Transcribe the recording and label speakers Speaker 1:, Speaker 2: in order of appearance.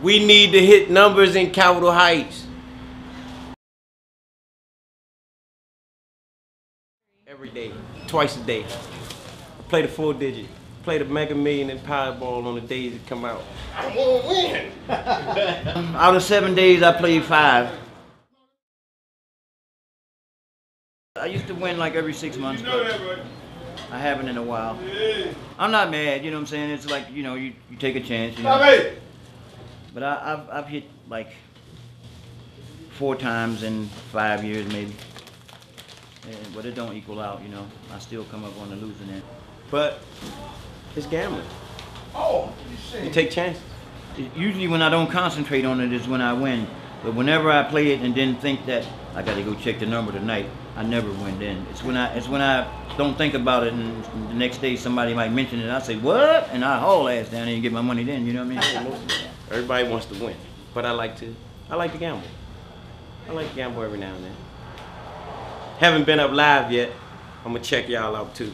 Speaker 1: We need to hit numbers in Capitol Heights. Every day, twice a day. Play the full digit. Play the Mega Million and Powerball on the days it come out. I'm gonna win.
Speaker 2: Out of seven days, I played five. I used to win like every six months, but I haven't in a while. I'm not mad, you know what I'm saying? It's like, you know, you, you take a chance, you know. But I, I've, I've hit like four times in five years maybe. And, but it don't equal out, you know. I still come up on the losing end.
Speaker 1: But it's gambling.
Speaker 3: Oh,
Speaker 1: You take chances.
Speaker 2: Usually when I don't concentrate on it is when I win. But whenever I play it and then think that I got to go check the number tonight, I never win then. It's when I it's when I don't think about it and the next day somebody might mention it. I say what and I haul ass down there and get my money then. You know what I mean?
Speaker 1: Everybody wants to win, but I like to. I like to gamble. I like to gamble every now and then. Haven't been up live yet. I'm gonna check y'all out too.